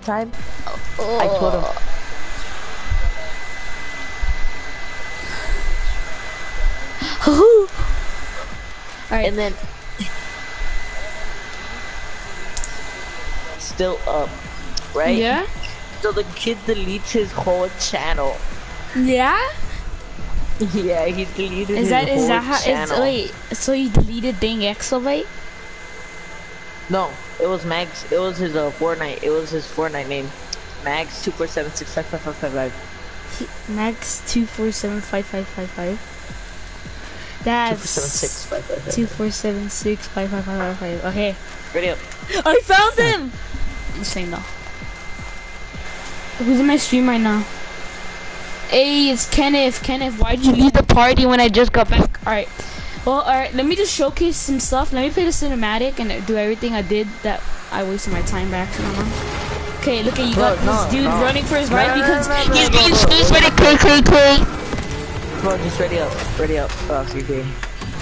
time, Oh. I told him. Alright. And then still up, right? Yeah? So the kid deletes his whole channel. Yeah? yeah, he deleted Is that whole that how channel. it's wait, so you deleted Dang Exovate? No, it was Max. It was his uh, Fortnite. It was his Fortnite name. Max two four seven six five five five five five. Max two four seven five five five five. Two four seven That's six five five five. two four seven six five five five five five. Okay. Ready up. I found him! Insane though. Who's in my stream right now? Hey, it's Kenneth. Kenneth, why'd you leave the party when I just got back? Alright. Well, alright, let me just showcase some stuff. Let me play the cinematic and do everything I did that I wasted my time back. I don't know. Okay, look at you got Bro, no, this dude no. running for his No, life no, no, because no, no, he's no, being no, chased no, by the KKK. Bro, just ready up. Ready up. Oh, so you're.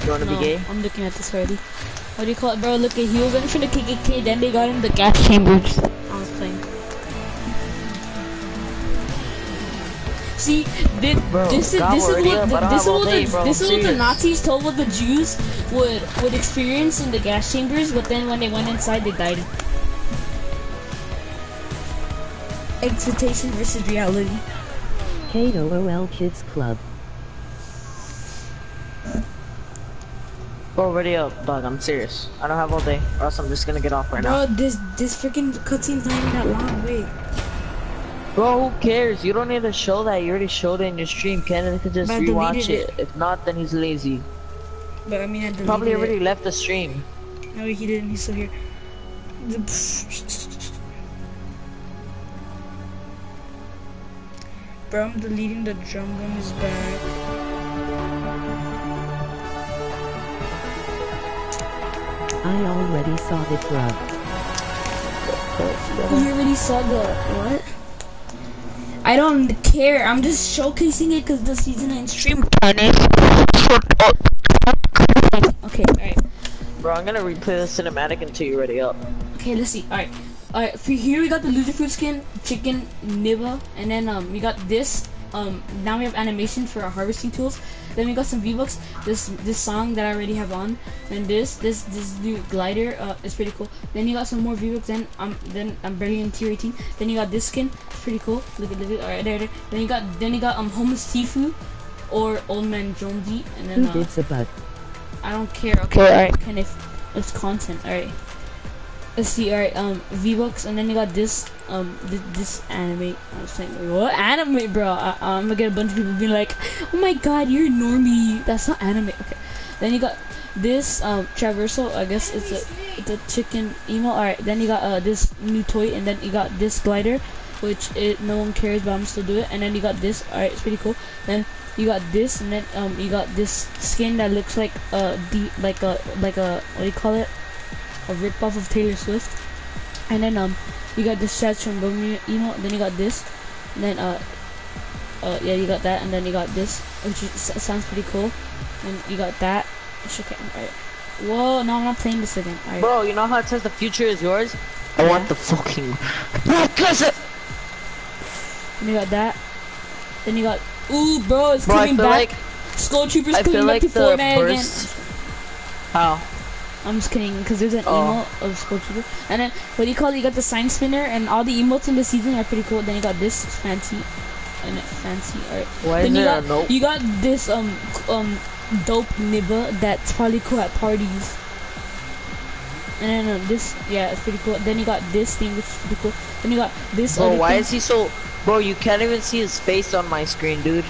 You wanna No, be gay? I'm looking at this already. What do you call it, bro? Look at he was running for the KKK, then they got him the gas chambers. I was playing. See, thi- Bro, this is this is what the, this is what day, the, bro. this is what the. Nazis told what the Jews would would experience in the gas chambers, but then when they went inside, they died. Expectation versus reality. KOOL Kids Club. Bro, ready up, dog. I'm serious. I don't have all day, or else I'm just gonna get off right now. Bro, this this freaking cutscene's not even that long. Wait. Bro, who cares? You don't need to show that. You already showed it in your stream. Kenneth could just But rewatch deleted it. If not, then he's lazy. But I mean, I deleted Probably it. already left the stream. No, he didn't. He's still here. Bro, I'm deleting the drum gun is back. I already saw the drug. You already saw the what? I don't care. I'm just showcasing it because the season 9 stream punished. Okay, alright. Bro, I'm gonna replay the cinematic until you're ready up. Okay, let's see. Alright. Alright, for here we got the loser fruit skin, chicken nibba, and then um we got this. Um now we have animation for our harvesting tools. Then we got some V-Bucks, this this song that I already have on, and this this this new glider uh is pretty cool. Then you got some more V-Bucks, then um then I'm barely in tier 18. Then you got this skin, it's pretty cool. Look at look at alright there, there. Then you got then you got um homeless Tfue or old man Jonesy and then Who uh, did the bug? I don't care. Okay, alright. Kind of, it's content. Alright. Let's see. Alright. Um, V Bucks, and then you got this. Um, this, this anime. I was saying, what anime, bro? I, I'm gonna get a bunch of people being like, "Oh my god, you're normie. That's not anime." Okay. Then you got this um traversal. I guess it's a it's a chicken emo. Alright. Then you got uh this new toy, and then you got this glider, which it no one cares, but I'm still do it. And then you got this. Alright, it's pretty cool. Then you got this, and then um you got this skin that looks like a de- like a like a what do you call it? A rip off of Taylor Swift. And then um you got this shots from Boom Emo. Then you got this. And then uh uh yeah you got that, and then you got this, which is, sounds pretty cool. And you got that. It's okay. Alright. Whoa, no, I'm not playing this again. Alright. Bro, you know how it says the future is yours? I Yeah. want the fucking. Because it. Then you got that. Then you got ooh, bro, it's Bro, I coming feel back. like Skull Troopers I coming feel back like to the Fortnite again. How? I'm just kidding, because there's an Oh. emote of Skull And then, what do you call it? You got the sign spinner, and all the emotes in the season are pretty cool. Then you got this fancy, and fancy art. Why then is you there got a note? you got this um um dope nibba that's probably cool at parties. And then uh, this, yeah, it's pretty cool. Then you got this thing, which is pretty cool. Then you got this. Bro, why thing. is he so? Bro, you can't even see his face on my screen, dude.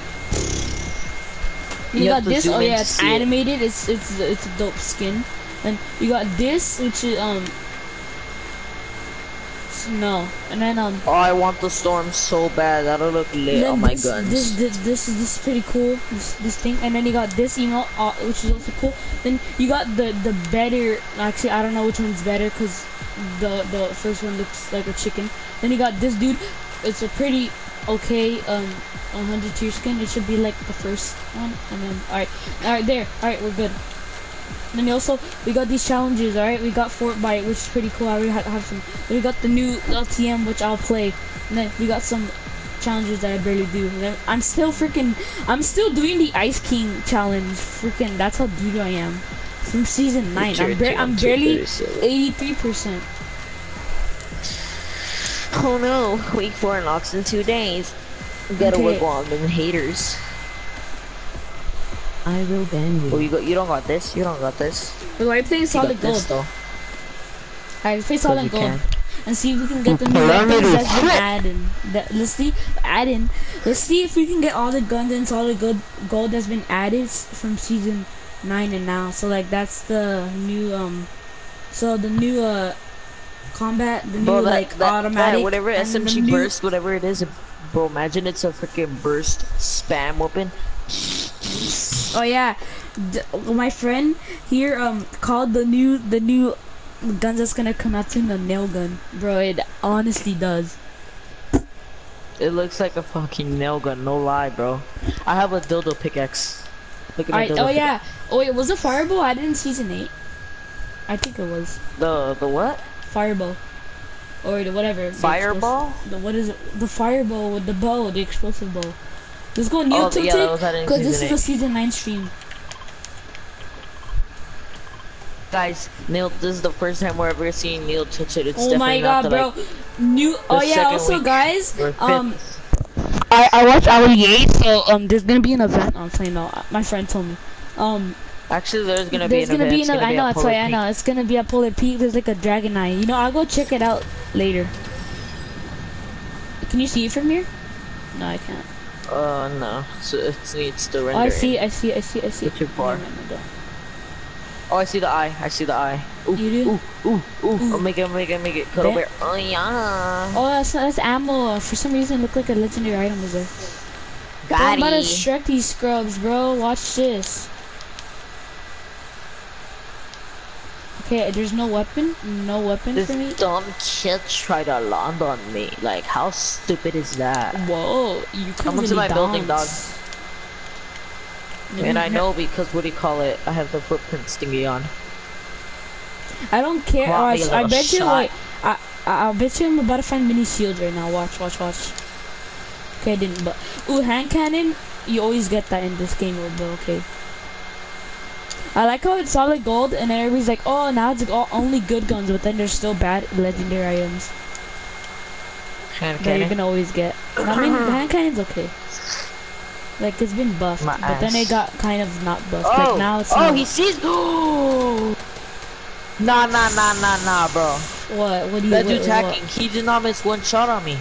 You, You got this. Oh yeah, it's see it. animated. It's it's it's a dope skin. And you got this, which is um snow. And then um Oh, I want the storm so bad. That'll look lit on my this, guns. This this this is this is pretty cool. This this thing. And then you got this email, uh, which is also cool. Then you got the the better. Actually, I don't know which one's better because the the first one looks like a chicken. Then you got this dude. It's a pretty okay um 100 tier skin. It should be like the first one. And then all right, all right there. All right, we're good. Then also we got these challenges. All right, we got Fortnite, which is pretty cool. I already have, have some. We got the new LTM, which I'll play. And then we got some challenges that I barely do. And then I'm still freaking. I'm still doing the Ice King challenge. Freaking, that's how dude I am. From season nine, I'm, bar- I'm barely 83 percent. Oh no, week four unlocks in two days. Gotta Okay. work on them haters. I will ban Oh, you. you got you don't got this. You don't got this. But I'm playing You solid got gold. this though. Alright, play you solid gold. can. And see if we can get the new weapons that's been added. That, let's see, add in. Let's see if we can get all the guns and solid gold, gold that's been added from season nine and now. So like that's the new um, so the new uh, combat, the new Bro, that, like that, automatic, that whatever and the SMG new- burst, whatever it is, bro. Imagine it's a freaking burst spam weapon. Oh yeah, D- my friend here um called the new the new guns that's gonna come out soon the nail gun, bro. It honestly does. It looks like a fucking nail gun, no lie, bro. I have a dildo pickaxe. Look at my Alright, dildo oh pickaxe. yeah. Oh wait, was it Fireball? I didn't season eight. I think it was The the what? Fireball. Or the whatever. Fireball? explos- The what is it? The fireball with the bow, the explosive bow. Let's go Neil Oh, yeah, that was added in because this is the eight. season nine stream. Guys, Neil, this is the first time we're ever seeing Neil touch it. It's Oh my definitely not god, the, bro! like, New. Oh yeah. Also, guys, um, I I watch Ali-A, so um, there's gonna be an event. I'm saying no. My friend told me. Um, Actually, there's gonna be there's an gonna event. be It's an. gonna I know. at That's why I know. It's gonna be a Polar Peak. There's like a Dragon Eye. You know, I'll go check it out later. Can you see it from here? No, I can't. Uh, no. So it needs to Oh, render. I see. I see. I see. I see. Too far. No, no, no, no. Oh, I see the eye. I see the eye. Ooh, You do? Ooh, ooh, ooh. Oh, make it, make it, make it. Bet. bear. Oh, yeah. Oh, that's, that's ammo. For some reason, it looked like a legendary item was there. Got I'm about to it. strike these scrubs, bro. Watch this. Okay, there's no weapon. No weapon This for me. dumb kid tried to land on me. Like, how stupid is that? Whoa, you can Come really into my building, dance. And I know because what do you call it? I have the footprint stingy on. I don't care. Oh, I, I bet you. shot. Wait, I, I, I bet you I'm about to find mini shields right now. Watch, watch, watch. Okay, I didn't. But ooh, hand cannon. You always get that in this game, bro. Okay. I like how it's solid gold, and then everybody's like, "Oh, now it's all only good guns," but then there's still bad legendary items Hand that you're cannon. gonna always get. I mean, the hand cannon's okay. Like it's been buffed, My but then it got kind of not buffed. Oh, Like now it's oh, not. he sees. nah, nah, nah, nah, nah, bro. what? What do you? That what, dude's what? He did not miss one shot on me.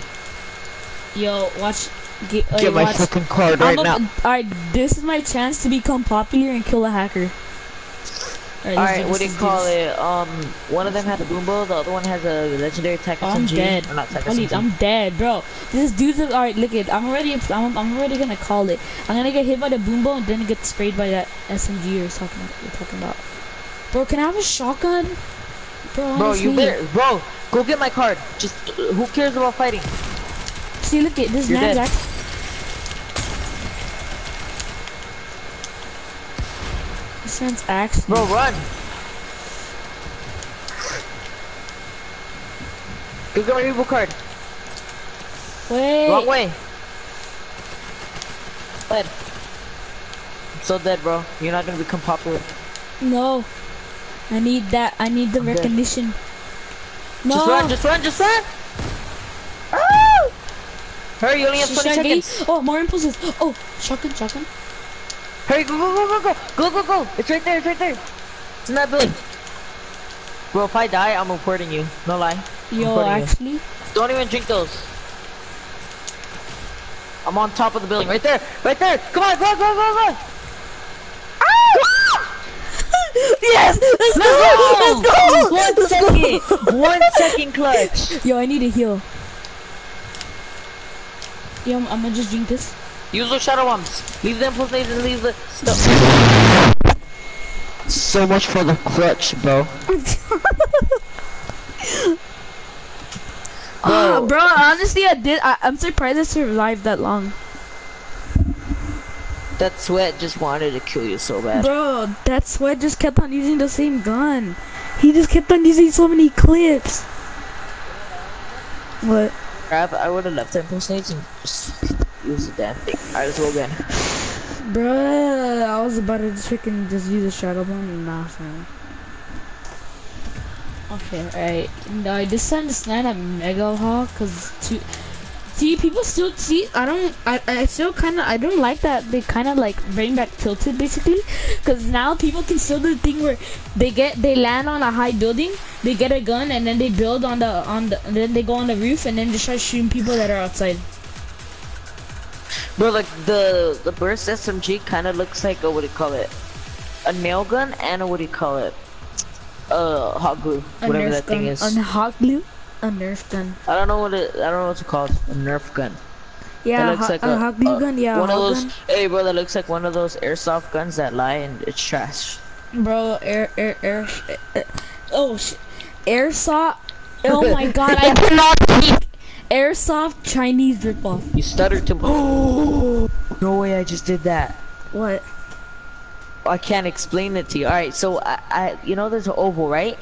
Yo, watch. Get, uh, Get my watch. fucking card I'm right a- now. Alright, this is my chance to become popular and kill a hacker. Alright, what do you call it? Um, one of them has a boom bow, the other one has a legendary tech Oh, I'm dead. Or not I'm dead, bro. This dude's alright. Look at I'm already. I'm, I'm already gonna call it. I'm gonna get hit by the boom bow and then get sprayed by that SMG you're talking about. You're talking about. Bro, can I have a shotgun? Bro, Bro, you better, bro, go get my card. Just, who cares about fighting? See, look at this You're dead. This man's axe. Bro, run. Go get my people card. Wait. Wrong way. Dead. I'm so dead, bro. You're not gonna become popular. No. I need that. I need the I'm dead. recognition. No. Just run, just run, just run. Oh! Hurry, you only have 20 seconds. Oh, more impulses. Oh, shotgun, shotgun. Hurry, go, go, go, go, go, go, go, go. It's right there, it's right there. It's in that building. Bro, if I die, I'm reporting you. No lie. Yo, recording you. actually. Don't even drink those. I'm on top of the building, right there, right there. Come on, go, go, go, go. yes! Let's Let's go! go! One Let's go! second. One second clutch. Yo, I need a heal. Yo, I'm, I'm gonna just drink this. Use those shadow bombs. Leave the impulse nades and leave the stuff. So much for the clutch, bro. Oh, bro, honestly, I did. I, I'm surprised I survived that long. That sweat just wanted to kill you so bad. Bro, that sweat just kept on using the same gun. He just kept on using so many clips. What? Crap, I would have left that post nades and just use the damn thing. Alright, let's go again. Bruh, I was about to freaking just use a shadow bomb. And nah, fam. Okay, alright. No, this time it's not a Mega Mall, cause two. See, people still see. I don't. I, I still kind of. I don't like that they kind of like bring back tilted basically, cause now people can still do the thing where they get they land on a high building, they get a gun, and then they build on the on the. then they go on the roof and then just try shooting people that are outside. Bro, like the the burst SMG kind of looks like a what do you call it? A nail gun and a what do you call it? Uh, hot glue, A whatever that thing is. A hot glue. A Nerf gun. I don't know what it. I don't know what it's called. A Nerf gun. Yeah, a, looks hot, like a, hot glue a- gun. Yeah, a one of those. gun. Hey, bro, that looks like one of those airsoft guns that lie and it's trash. Bro, air, air, air, air oh, sh airsoft. Oh my god, I cannot speak. Airsoft Chinese ripoff. You stuttered to. Oh, no way! I just did that. What? I can't explain it to you. All right, so I, I, you know, there's an oval, right?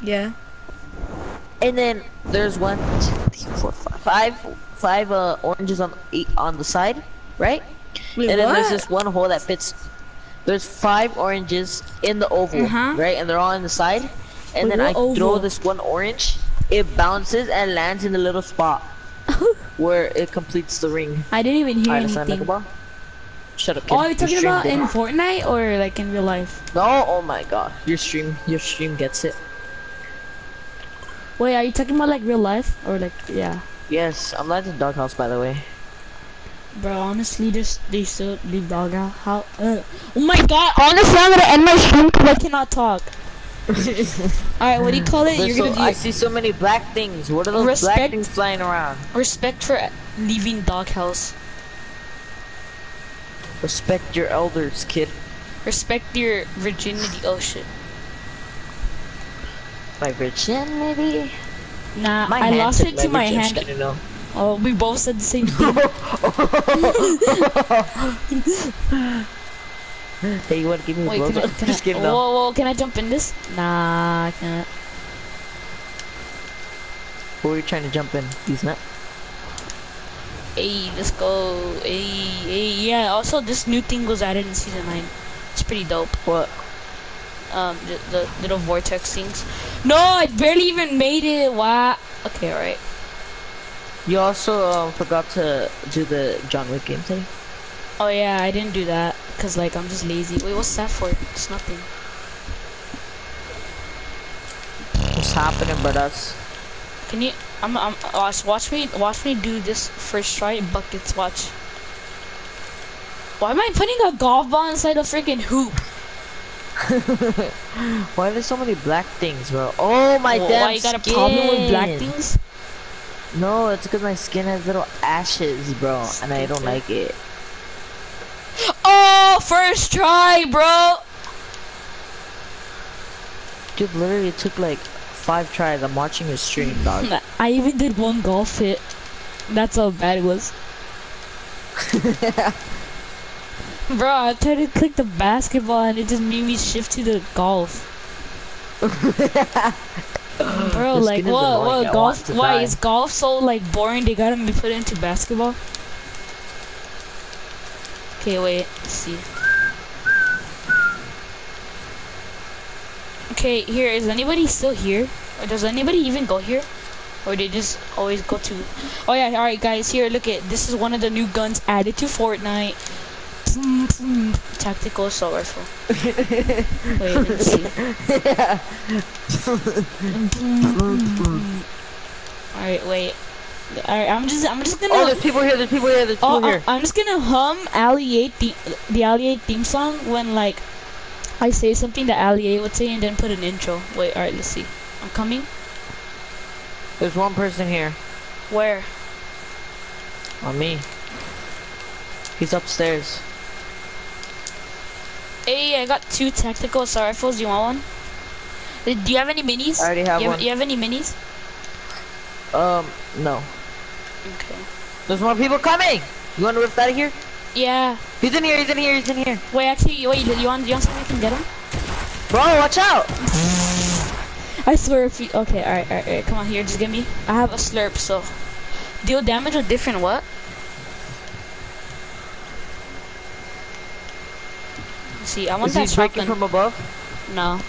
Yeah. And then there's one, two, three, four, five, five, five uh, oranges on eight on the side, right? Wait, and then what? there's this one hole that fits. There's five oranges in the oval, Uh-huh. right? And they're all on the side. And Wait, then I what throw this one orange. It bounces and lands in the little spot where it completes the ring. I didn't even hear not anything. Shut up, kid. Oh, you're talking stream about in Fortnite or like in real life? No, oh my god. Your stream, your stream gets it. Wait, are you talking about like real life or like yeah? Yes, I'm not in doghouse, by the way. Bro, honestly, just they still leave dog out. How? Uh, oh my god! Honestly, I'm gonna end my stream because I cannot talk. All right, what do you call it? There's You're so- gonna do I see so many black things. What are those black things flying around? respect for leaving doghouse. Respect your elders, kid. Respect your virginity. Oh shit. My virginity. Nah, My I lost it to my hand. just kidding, no. Oh, we both said the same thing. Hey, you wanna give me a Wait, can I, can Just I, kidding, whoa, whoa, can I jump in this? Nah, I can't. Who are you trying to jump in? He's not. Hey, let's go. Hey, hey, yeah. Also, this new thing was added in season nine. It's pretty dope. What? Um, the, the little vortex things. No, I barely even made it. Why? Okay, alright. You also um, forgot to do the John Wick gameplay. Oh yeah, I didn't do that because like I'm just lazy. Wait, what's that for? It's nothing. What's happening, brothers? Can you? I'm. I'm. Watch. Watch me. Watch me do this first try. Buckets. Watch. Why am I putting a golf ball inside a freaking hoop? Why are there so many black things, bro? Oh my Wh- damn Why you got a skin. problem with black things? No, it's because my skin has little ashes, bro, and I don't like it. Oh, first try, bro. Dude, literally it took like five tries. I'm watching your stream, dog. I even did one golf hit. That's how bad it was. Bro, I tried to click the basketball and it just made me shift to the golf. Bro, Your like skin is what? What golf? Why is golf so like boring? They got to me put into basketball. Okay, wait. Let's see. Okay, here is anybody still here? Or does anybody even go here? Or they just always go to? Oh yeah, all right, guys. Here, look at this is one of the new guns added to Fortnite. Tactical assault rifle. Wait, let's see. All right, wait. All right, I'm just, I'm just gonna. oh, there's people here. There's people here. There's people Oh, here. I- I'm just gonna hum Ali-A the, the Ali-A theme song when like I say something that Ali-A would say and then put an intro. Wait, alright, let's see. I'm coming. There's one person here. Where? On me. He's upstairs. Hey, I got two tactical assault rifles. Do you want one? Uh, Do you have any minis? I already have you one. You have any minis? Um, no. Okay. There's more people coming. You want to rift out of here? Yeah. He's in here, he's in here, he's in here. Wait, actually, wait. You want you want something I can get him? Bro, watch out! I swear if you okay, alright, alright, alright, come on here, just give me. I have a slurp, so deal damage or different what? Let's see, I want Is that shotgun. from above? No.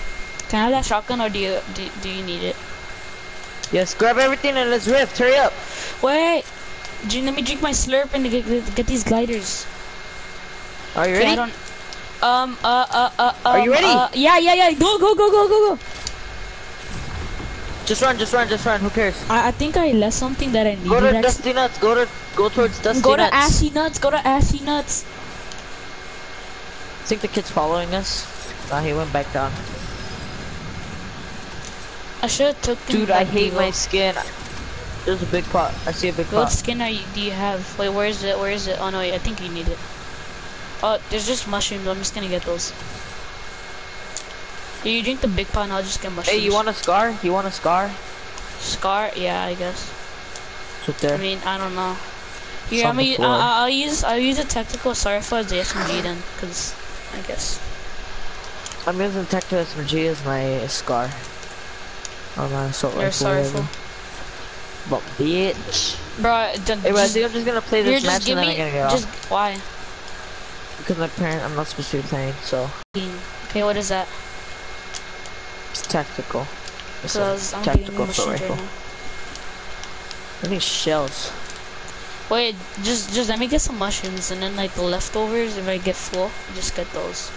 Can I have that shotgun or do you do, do you need it? Yes, grab everything and let's rift, hurry up. Wait! Let me drink my slurp and get, get, these gliders. Are you Okay, I ready? don't um uh uh uh Are you um, ready? Uh, yeah, yeah, yeah. Go go go go go go. Just run, just run, just run, who cares? I, I think I left something that I needed. Go to actually. Dusty Nuts, go to, go towards Dusty Go to Nuts. Assy Nuts. Go to Assy Nuts. I think the kid's following us. Nah, he went back down. I should have took. Dude, I hate my skin. There's a big pot. I see a big What pot. What skin are you, do you have? Wait, where is it? Where is it? Oh no, wait, I think you need it. Oh, there's just mushrooms. I'm just gonna get those. Yeah, you drink the big pot, and I'll just get mushrooms. Hey, you want a scar? You want a scar? scar? Yeah, I guess. It's right I mean, I don't know. Here, I'm gonna. I'll, I'll use I'll use a tactical Sarfa as the SMG then, cause I guess. I'm using Tecto SMG as my scar. On my assault Your rifle. Whatever. But bitch. Bro, d- Hey, but I just, think I'm just gonna play this match and then me, I'm gonna get just off. why? Because my parent, I'm not supposed to be playing, so Okay, what is that? it's tactical. It's a Cause I'm tactical assault mushrooms right rifle. I need shells. Wait, just just let me get some mushrooms and then like the leftovers if I get full, just get those.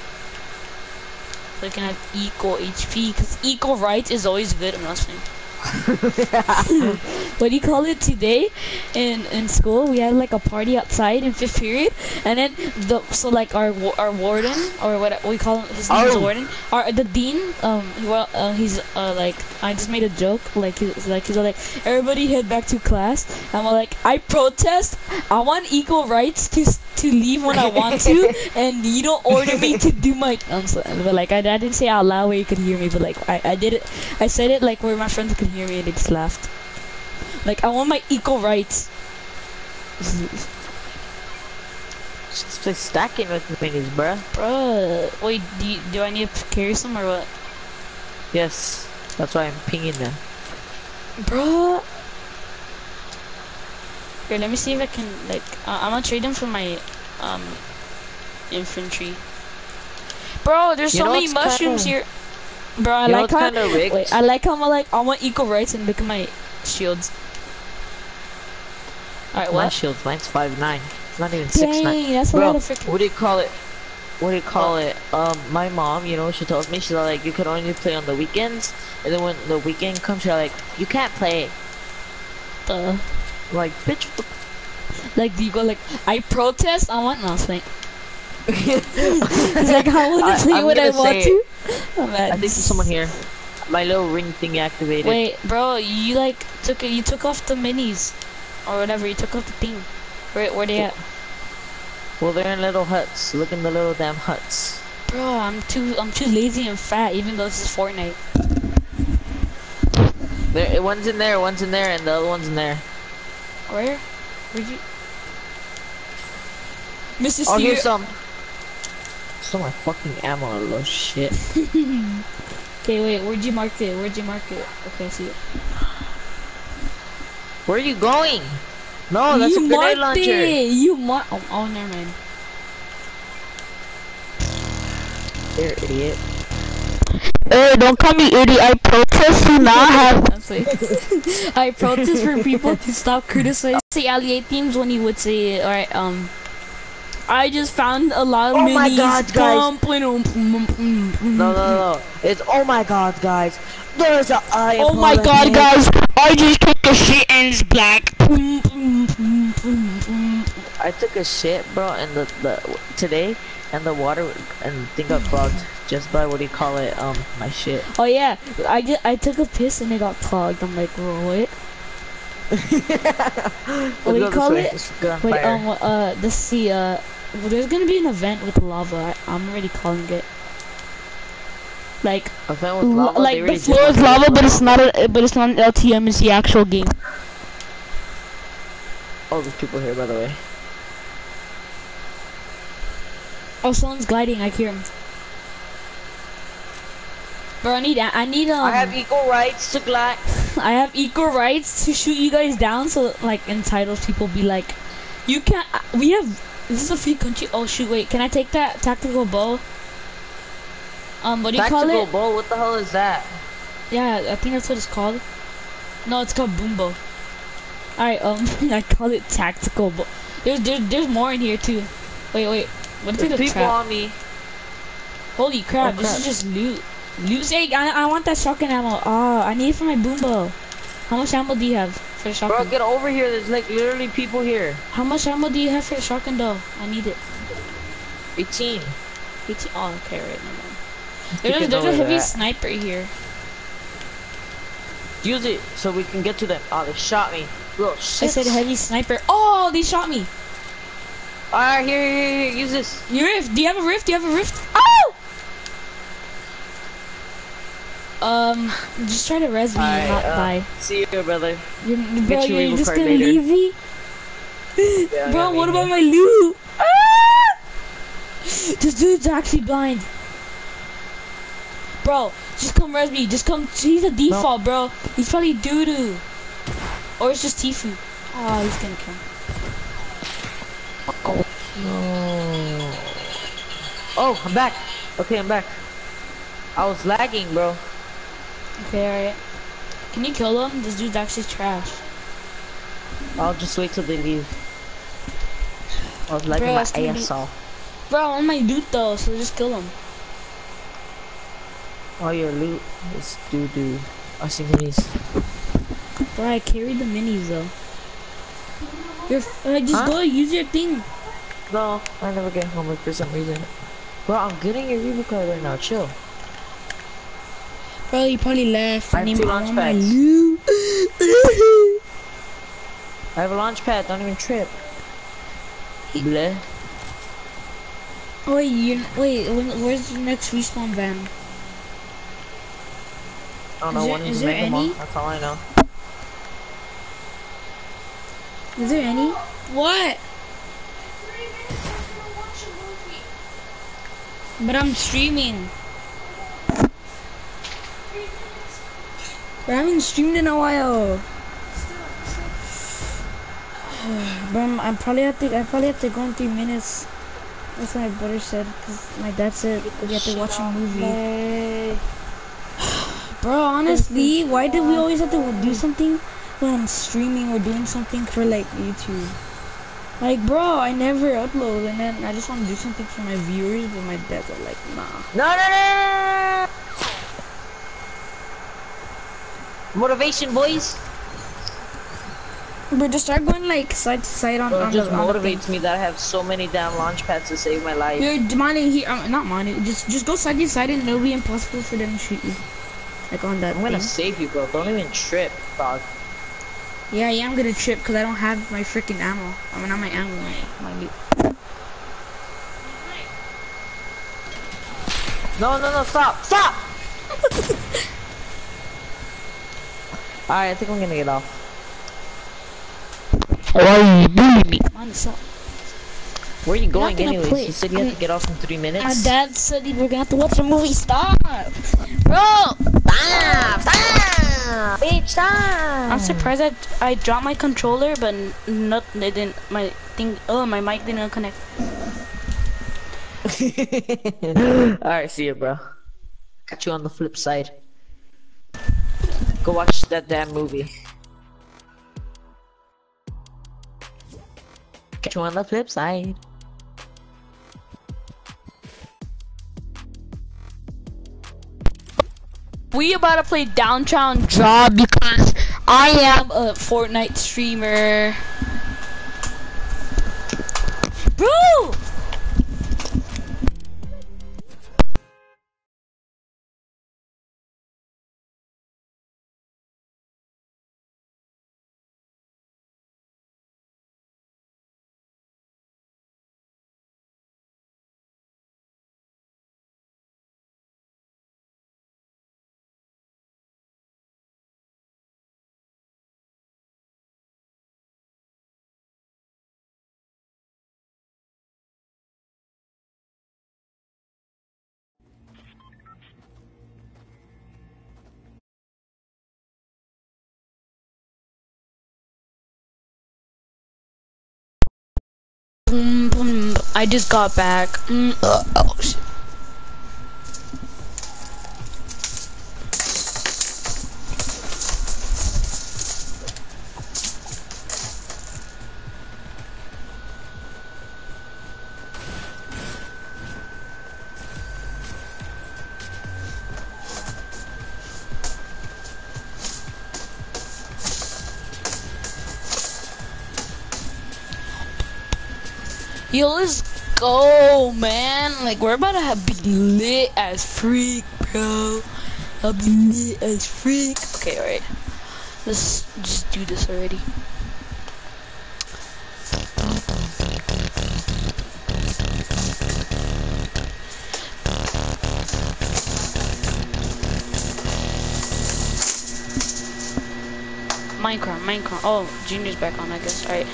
So I can have equal HP because equal rights is always good. I'm not saying. what do you call it today in in school? We had like a party outside in fifth period and then the so like our our warden or what we call him his name is Oh. warden our the dean um well uh, he's uh like I just made a joke like he's like he's like everybody head back to class. And we're like I protest. I want equal rights to to leave when I want to and you don't order me to do my um, so, but like I, I didn't say out loud where you could hear me but like I, I did it I said it like where my friends could hear me and they just. Like I want my equal rights. Just play stacking with the minis, bruh. Bruh, wait, do, you, do I need to carry some or what? Yes. That's why I'm pinging them. Bruh. Here, let me see if I can, like, uh, I'm gonna trade them for my, um, infantry. Bro, there's You so many mushrooms kinda- here. Bro, I You like how, wait, I like how I'm like, I want equal rights and look at my shields. Alright, My what? shield's mine's five nine. It's not even six nine. Dang, that's a lot of freaking. what do you call it? What do you call it? Um, my mom, you know, she tells me she's like, you can only play on the weekends, and then when the weekend comes, she's like, you can't play. I'm like, bitch, like, do you go like, I protest? I want nothing. It's like, I want to play what I want to. Oh. I think there's someone here. My little ring thing activated. Wait, bro, you like took you took off the minis, or whatever. You took off the thing. Where where they at? Well, they're in little huts. Look in the little damn huts. Bro, I'm too I'm too lazy and fat. Even though this is Fortnite. There, one's in there, one's in there, and the other one's in there. Where? Where'd you? Mrs. Oh, here's some. So my fucking ammo, little shit. Okay, wait. Where'd you mark it? Where'd you mark it? Okay, I see it. Where are you going? No, that's you a grenade marked launcher. it. You mark. Oh, oh, never mind. You're an idiot. Hey, don't call me idiot. I protest to not have. I protest for people to stop criticizing. Say Ali-A themes when you would say, alright, um. I just found a lot of Oh minis. my God, guys. No, no, no. It's oh my god, guys. There's a eye. Oh my god, it. guys! I just took a shit and it's black. I took a shit, bro, and the the today, and the water and thing got clogged just by what do you call it? Um, my shit. Oh yeah, I just, I took a piss and it got clogged. I'm like, bro, what? Let's What do you call way. it? Let's Wait, fire. um, uh, let's see, uh, well, there's gonna be an event with lava. I, I'm already calling it. Like, A with lava, like the already floor is lava, but it's not a, but it's not an LTM. It's the actual game. All these people here, by the way. Oh, someone's gliding. I hear him. Bro, I need I need um I have equal rights to glide. I have equal rights to shoot you guys down. So like entitled people be like, you can't. uh, We have this is a free country. Oh shoot, wait. Can I take that tactical bow? Um, what do you call it? Tactical bow. What the hell is that? Yeah, I think that's what it's called. No, it's called boom bow. Alright, um, I call it tactical bow. There's there's there's more in here too. Wait, wait. What if There's it's a people trap? on me. Holy crap, Oh, this is just loot. Loot say I, I want that shotgun ammo. Ah, I need it for my boom bow. How much ammo do you have for the Bro, shotgun? get over here. There's like literally people here. How much ammo do you have for the shotgun though? I need it. 18. 18 Oh, okay, right, never mind. There's, can there's a heavy they're sniper here. Use it so we can get to them. Oh, they shot me. Bro, shit. I shit. said heavy sniper. Oh, they shot me. Alright, here, here, here, here. Use this. You rift? Do you have a rift? Do you have a rift? Oh! Um, just try to res me, Alright, not uh, die. See you, brother. You're, bro, your you're just gonna later. leave me? Yeah, bro, what about here. my loot? Ah! This dude's actually blind. Bro, just come res me. Just come. He's a default, bro. He's probably doo doo. Or it's just Tfue. Oh, he's gonna kill. me. No. Oh, I'm back. Okay, I'm back. I was lagging, bro. Okay, alright. Can you kill him? This dude's actually trash. I'll just wait till they leave. I was like Bro, my it's gonna ass be- off. Bro, I want my loot though, so just kill him. All your loot is doo doo. I see minis. Bro, I carried the minis though. You're, uh, just Huh? go use your thing. No, I never get homework for some reason. Bro, I'm getting your Reaper card right now. Chill. Bro, you probably left. I have two launch pads. I have a launch pad. Don't even trip. Bleh. Wait, you wait. Where's the next respawn van? I don't know. One is is there any? That's all I know. Is there any? What? But I'm streaming. I haven't streamed in a while. But I'm, I probably have to. I probably have to go in three minutes. That's what my brother said. Cause my dad said we have to watch a movie. Bro, honestly, why did we always have to do something when I'm streaming or doing something for like YouTube? Like, bro, I never upload, and then I just want to do something for my viewers, but my dad's like, nah. No, no, no. Motivation, boys. But just start going like side to side on, Bro, on it just the on the motivates me that I have so many damn launch pads to save my life. thing. You're mining here, um, not mining. Just just go side to side, and it'll be impossible for them to shoot you. Like on that I'm gonna save you, bro. Don't even trip, dog. Yeah, yeah, I'm gonna trip because I don't have my freaking ammo. I mean, not my ammo, my my loot. No, no, no, stop, stop! Alright, I think I'm gonna get off. Oh, Why are you bullying me? Man, it's up. Where are you going gonna anyways? play. You said you had to get off in three minutes? My dad said we're gonna have to watch a movie. Stop, bro. Stop! Stop! Bitch, stop! I'm surprised I I dropped my controller, but n- not it didn't my thing. Oh, my mic didn't connect. Alright, see you, bro. Got you on the flip side. Go watch that damn movie. Catch you on the flip side. We about to play Downtown Drop because I am a Fortnite streamer. Bro! I just got back. Mm, Yo, let's go, man. Like, we're about to have be lit as freak, bro. I'll be lit as freak. Okay, alright. Let's just do this already. Minecraft, Minecraft. Oh, Junior's back on, I guess. Alright.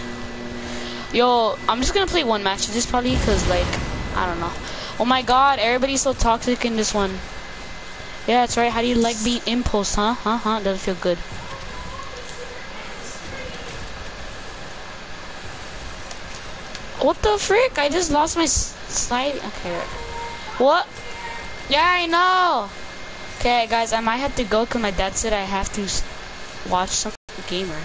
Yo, I'm just gonna play one match of this probably because like I don't know. Oh my god, everybody's so toxic in this one. Yeah, that's right. How do you like being impulse, huh? Huh? Huh? Doesn't feel good. What the frick? I just lost my slide. Okay. What? Yeah, I know. Okay, guys, I might have to go because my dad said I have to watch some gamer.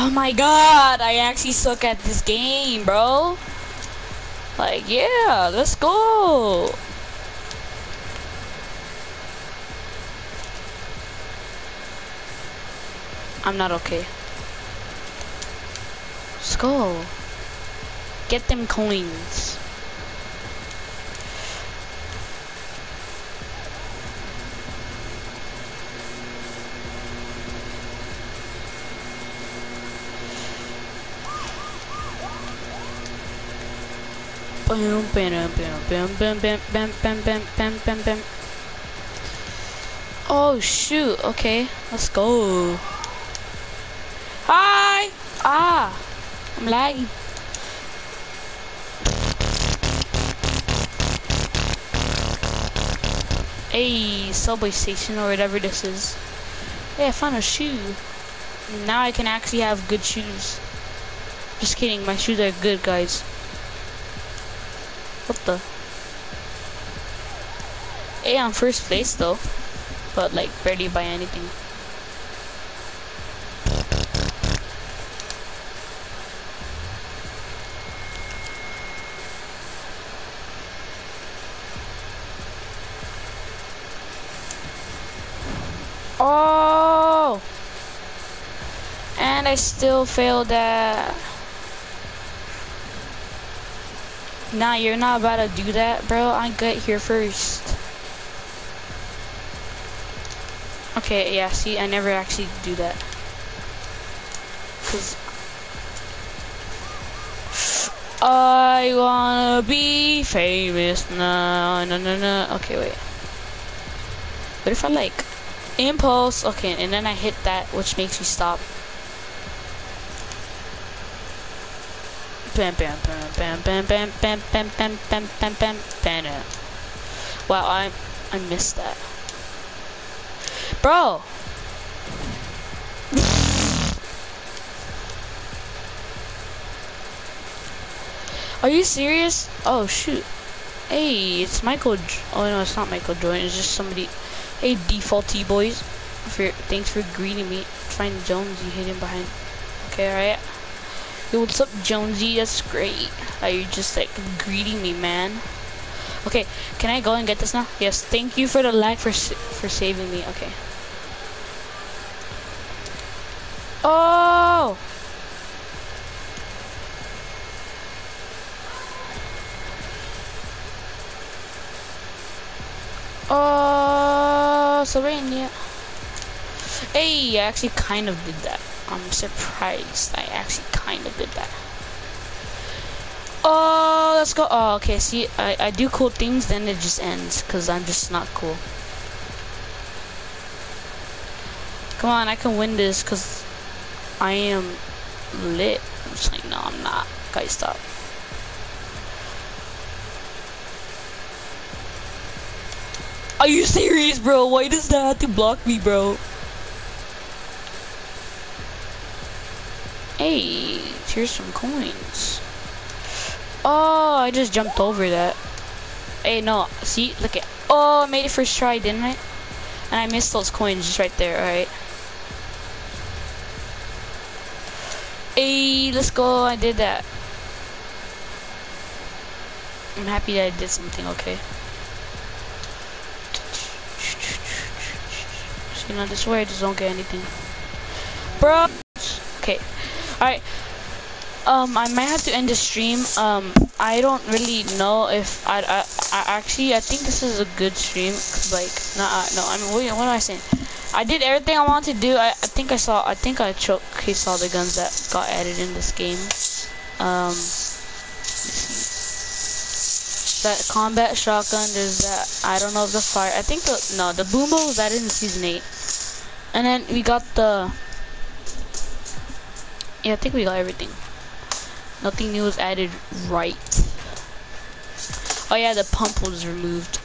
Oh my god, I actually suck at this game, bro. Like, yeah, let's go. I'm not okay. Let's go. Get them coins. Oh shoot, okay, let's go. Hi! Ah! I'm lagging. Hey, subway station or whatever this is. Hey, I found a shoe. Now I can actually have good shoes. Just kidding, my shoes are good, guys. Hey, I'm first place though. But like, barely by anything. Oh! And I still failed that. Nah, you're not about to do that, bro. I get here first. Okay, yeah, see, I never actually do that. Cause I wanna be famous. No, no, no, no. Okay, wait. What if I like impulse? Okay, and then I hit that, which makes me stop. Bam, bam, bam, bam, bam, bam, bam, bam, bam, bam, bam, bam, bam. Wow, I I missed that, bro. Are you serious? Oh shoot. Hey, it's Michael. J oh no, it's not Michael Jordan. It's just somebody. Hey, defaulty boys. For thanks for greeting me. Find Jonesy hidden behind. Okay, alright. Yo, what's up, Jonesy? That's great. Are you just like greeting me, man? Okay, can I go and get this now? Yes. Thank you for the lag for for saving me. Okay. Oh. Oh, Serenia. Hey, I actually kind of did that. I'm surprised I actually kind of did that. Oh, let's go. Oh, okay. See, I, I do cool things, then it just ends because I'm just not cool. Come on, I can win this because I am lit. I'm just like, no, I'm not. Guys, stop. Are you serious, bro? Why does that have to block me, bro? Hey, here's some coins. Oh, I just jumped over that. Hey, no, see, look at. Oh, I made it first try, didn't I? And I missed those coins just right there, alright. Hey, let's I did that. I'm happy that I did something, okay. You know, this way I just don't get anything. Bro! Okay. Alright. Um, I might have to end the stream. Um, I don't really know if I, I, I actually, I think this is a good stream. Cause like, nah, no, I mean, what, what am I saying? I did everything I wanted to do. I, I think I saw, I think I choke, he saw the guns that got added in this game. Um, that combat shotgun, there's that, I don't know if the fire, I think the, no, the boom bow was added in season 8. And then we got the, yeah, I think we got everything. Nothing new was added right. Oh yeah, the pump was removed.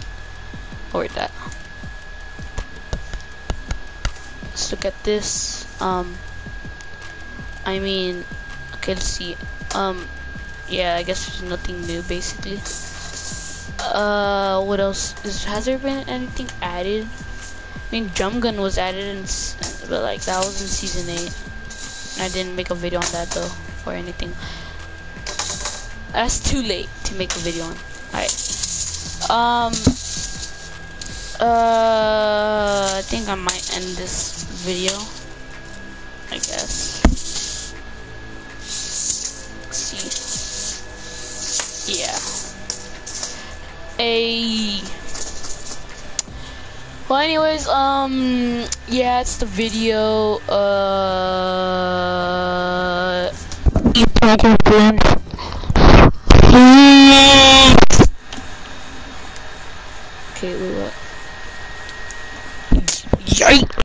or that. Let's look at this. Um, I mean, okay, let's see. Um, yeah, I guess there's nothing new basically. Uh, what else? Is, has there been anything added? I mean, drum gun was added in, but like that was in season eight. I didn't make a video on that though, or anything. That's too late to make a video on. Alright. Um. Uh, I think I might end this video. I guess. Let's see. Yeah. A. Well, anyways, um, yeah, it's the video. Uh,